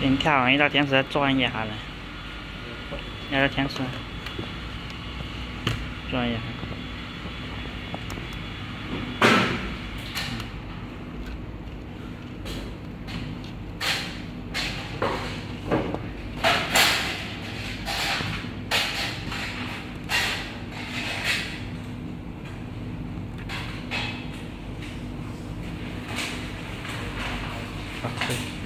你看我一到天池来转一下来聊聊天吃转一下。Okay.